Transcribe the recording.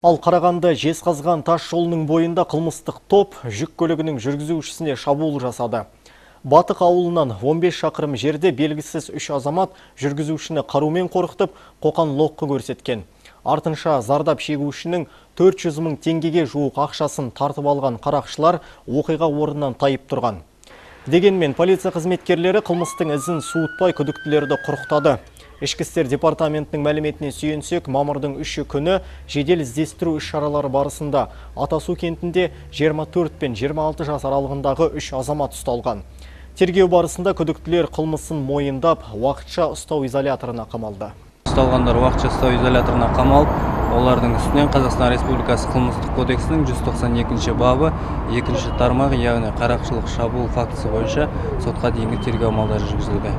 Ал Қарағанды Жезқазған тас жолының бойында қылмыстық топ жүк көлігінің жүргізушісіне шабуыл жасады. Батық ауылынан 15 шақырым жерде белгісіз үш азамат жүргізушіні қарумен қорқытып, қоқан лоққы көрсеткен. Артынша зардап шегушінің 400 мың теңгеге жуық ақшасын тартып алған қарақшылар оқиға орнынан тайып тұрған. Дегенмен полиция қызметкерлері қылмыстың ізін суытпай күдіктілерді құрықтады. Ішкі істер департаментінің мәліметіне сүйенсек, мамырдың үші күні жедел іздестіру іс шаралары барысында Атасу кентінде 24 пен 26 жас аралығындағы үш азамат ұсталған. Тергеу барысында күдіктілер қылмысын мойындап, уақытша ұстау изоляторына қамалды. ұсталғандар уақытша ұстау изоляторына қамалып олардың үстінен қазақстан республикасы қылмыстық кодексінің 192 бабы екінші тармағы яғни қарақшылық шабуыл фактісі бойынша сотқа дейінгі тергеу амалдары жүргізілді